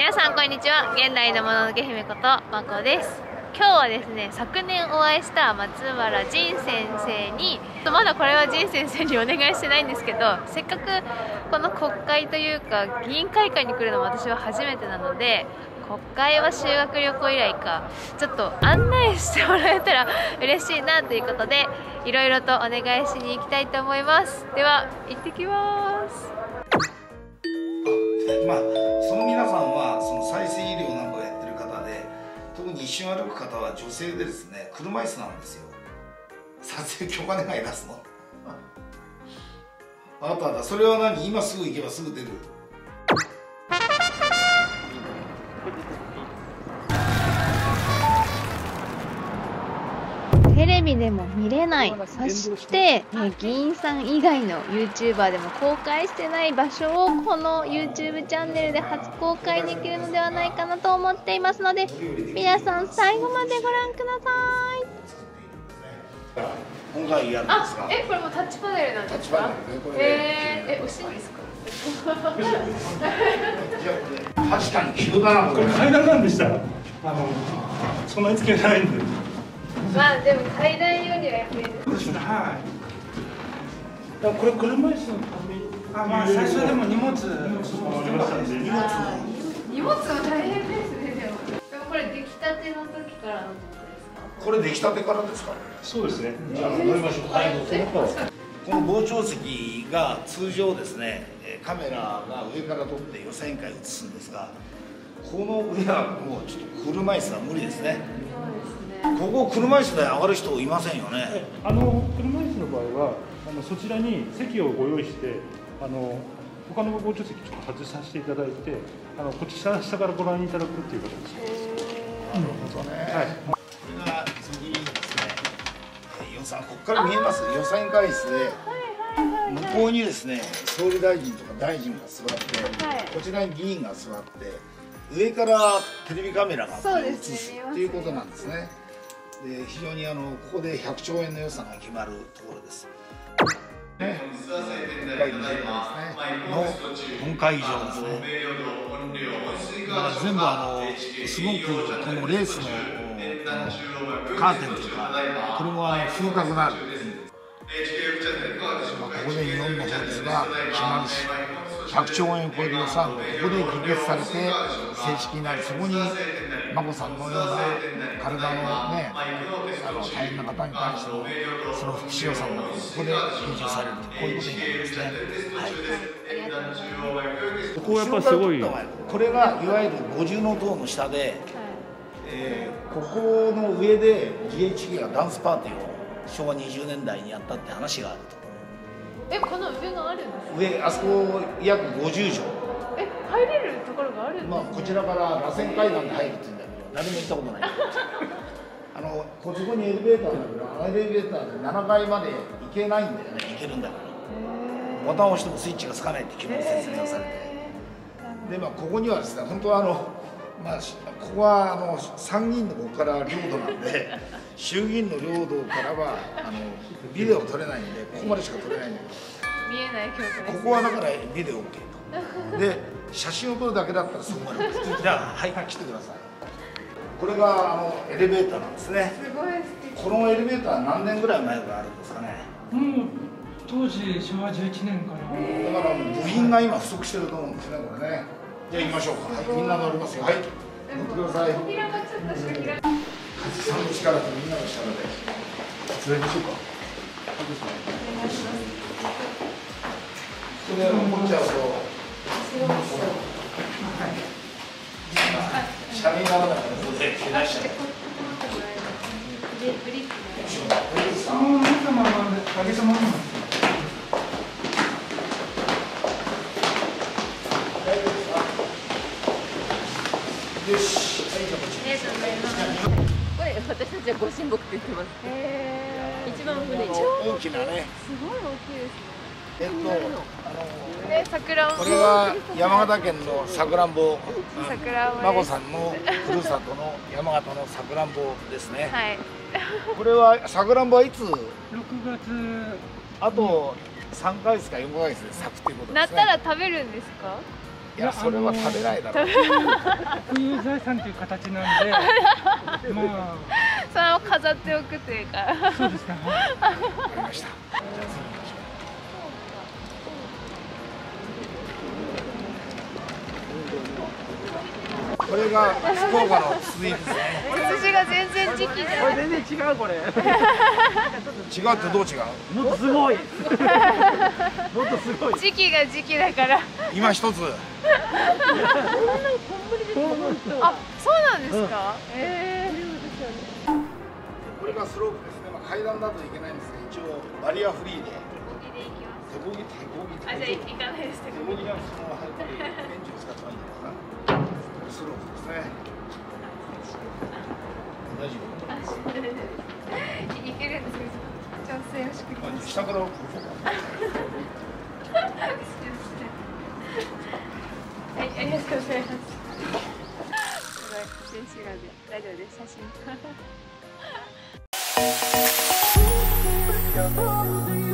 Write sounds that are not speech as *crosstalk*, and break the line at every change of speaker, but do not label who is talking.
皆さんこんにちは。現代のもののけ姫ことまこです。今日はですね昨年お会いした松原仁先生にまだこれは仁先生にお願いしてないんですけどせっかくこの国会というか議員会館に来るのも私は初めてなので国会は修学旅行以来かちょっと案内してもらえたら嬉しいなということでいろいろとお願いしに行きたいと思います。では行ってきます。
まあその皆さんはその再生医療なんかをやってる方で特に一瞬歩く方は女性でですね車椅子なんですよ。撮影許可願い出すの。あなたあった。それは何？今すぐ行けばすぐ出る。
テレビでも見れない。そして、ね、議員さん以外の YouTuber でも公開してない場所をこの YouTube チャンネルで初公開できるのではないかなと思っていますので皆さん最後までご覧ください。
今回やるんですか
えこれもタッチパネルなん
タッチパネルねこれで
えー、え押していいですか？*laughs*
確かに急だなこれ。
階段なんでした。らあのそんなにつけないんで
まあでも階段よりはやっぱり
そうですねはいこれ車椅子のために
あまあ最初でも荷物
荷物も
大変ですねでもでもこれ出来たての時からのことですか？
これ出来たてからですか？
そうですねじゃあ乗りましょうはい
この傍聴席が通常ですねえカメラが上から撮って予選会映すんですがこの上はもうちょっと車椅子は無理ですね。ここ車椅子で上がる人いませんよね。
あの車椅子の場合はあのそちらに席をご用意してあの他の傍聴席ちょっと外させていただいてあのこっち下下からご覧いただくっていう形です。
なるほどね、
はい。
これが次にですね。えー予算ここから見えます？予算会室で向こうにですね総理大臣とか大臣が座って、
はい。
こちらに議員が座って上からテレビカメラが映すっていうことなんですねで非常にあのここで100兆円の予算が決まるところです。ね、国会議事堂ですねの本会議場ですねだから全部あのすごくこのレースのこのカーテンとい。うかこれも風格がある、まあ、ここで日本の法律が決まるし100兆円を超える予算がここで議決されて正式になりそこに眞子さんのような体のねあの大変な方に対してのその福祉予算がここで計上されるとこういうことになりますね。はい。
ここはやっぱすごい。
これがいわゆる五重塔の下で、えーここの上で GHQ がダンスパーティーを昭和20年代にやったって話がある
えこの上があるんです
上あそこ約50畳
え入れるところがあるんですか、
まあこちらから螺旋階段で入るって言う誰も行ったことない。あのこそこにエレベーターだけどあのエレベーターで7階まで行けないんだよね。行けるんだけどボタンを押してもスイッチがつかないって昨日説明をされて。でまあここにはですね本当はあのまあしここはあの参議院のここから領土なんで *laughs* 衆議院の領土からはあのビデオ撮れないんでここまでしか撮れないんだけ
見えない教科
ど
です
ここはだからビデオ OK と。で写真を撮るだけだったらそこまでじゃあはい来てくださいこれがあのエレベーターなんですね。
すごい素敵。
このエレベーター何年ぐらい前からあるんですかね。
もう当時昭和11年から。
だからもう部品が今不足してると思うんですねこれね。じゃあ行きましょうか。はいみんな乗りますよ。はい。乗ってください
扉がちょっとしか開かない。
さんの力とみんなの力で。
それでしょうか。
それを持っちゃうと車輪にならしちゃう
私たちはご神木って言ってます。
へ
一番船に。
大きなね。
すごい大きいです
えっとあの。これは山形県のさくらんぼ。孫さんのふるさとの山形のさくらんぼですね、
はい。
これはさくらんぼはいつ
？6月。
あと3ヶ月か4ヶ月で咲くということで
なっ
すね
たら食べるんですか？
いいやそれは食べないだろう。
国有財産という形なんで、*laughs* ま
それを飾っておくというか。
あ、そうですね。はい。
わかりましたじゃあ次行きましょうこれが福岡のスイーツですね。
羊が全然時期じゃない
全然違う。これ。
違うってどう違う？
もっとすごいもっとすごい。
時期が時期だから。
今一つ。
あそうなんですか、え
これがスロープですね、まあ、階段だといけないんですが一応バリアフリーで。手こぎ手こぎ
あじゃあ行かないです。け
手
ど
こぎがそのまま入ってベンチを使ってスロープですね。大丈夫。
けるんです、調整をしく。
下から。
はい、ありがとうございます。大丈夫です。写真。